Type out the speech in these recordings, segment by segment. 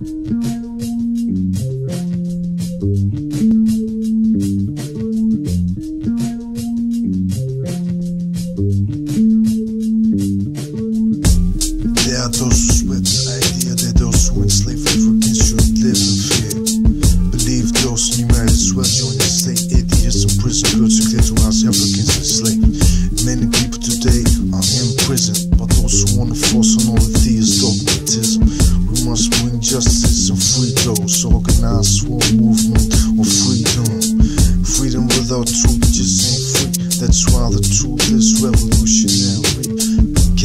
There are those the idea that those who Africans should live in fear. Believe those numeric swell join the state. Eight years in prison, to Africans. Many people today are in prison, but those who want to force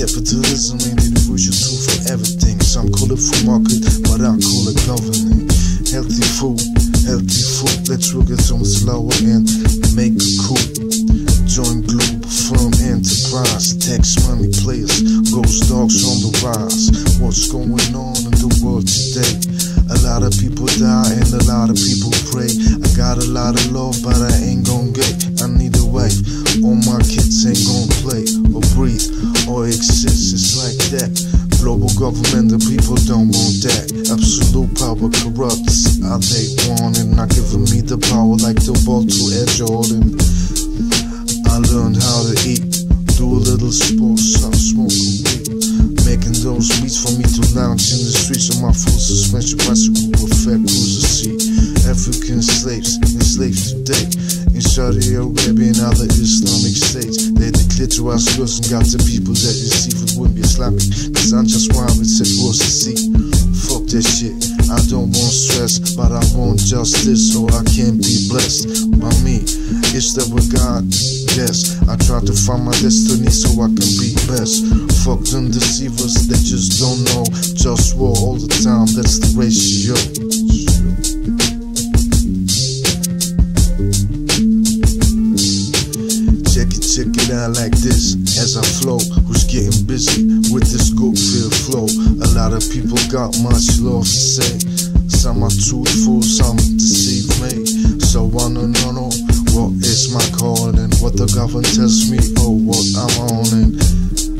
Capitalism ain't the universal tool for everything. Some call it free market, but I call it governing. Healthy food, healthy food. Let's work it on slower and make it cool. Join Globalfirm enterprise. Tax money players, GhostDogz on the rise. What's going on in the world today? A lot of people die and a lot of people pray. I got a lot of love, but I ain't gon' get. I need a wife. All my kids ain't gon' play or breathe or exist. It's like that. Global government, the people don't want that. Absolute power corrupts. I they want it, not giving me the power like the ball to Ed Jordan. I learned how to eat, do a little sports, stop smoking weed. Making those beats for me to lounge in the streets of my full suspension bicycle with fat cruiser seat. African slaves enslaved today Saudi Arabia and other Islamic states. They declare to us girls and got the people that receive it wouldn't be Islamic. Cause I'm just why said was to see. Fuck that shit. I don't want stress, but I want justice so I can be blessed by me. It's that with God, yes. I try to find my destiny so I can be best. Fuck them deceivers, they just don't know. Just war all the time, that's the ratio. Out like this as I flow. Who's getting busy with this good feel flow? A lot of people got much love to say. Some are truthful, some deceive me. So I don't know what is my calling, what the government tells me, oh what I'm owning.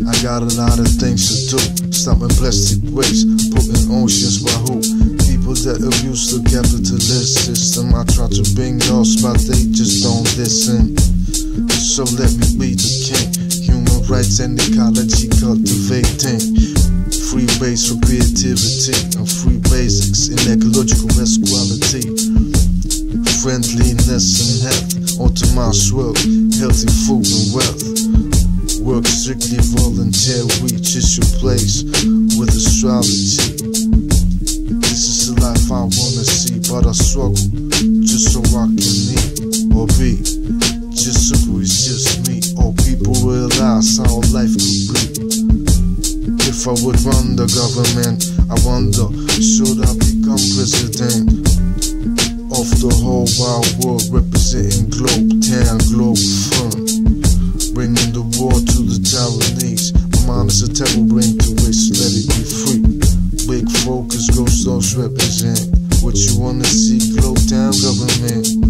I got a lot of things to do. Stopping plastic waste, putting oceans by who? People that abuse the capitalist system. I try to bring those, but they just don't listen. So let me be the king. Human rights and ecology cultivating. Free base for creativity and free basics in ecological equality. Friendliness and health, ultimate wealth, healthy food and wealth. Work strictly volunteer, voluntary, just your place with astrology. This is the life I wanna see, but I struggle just so I can eat or be. People realize how life could be. If I would run the government, I wonder, should I become president of the whole wide world, representing Globetown, Globe Front, bringing the war to the Taiwanese. My mind is a terrible waste, let it be free. Big focus, ghost those represent what you wanna see, Globetown government.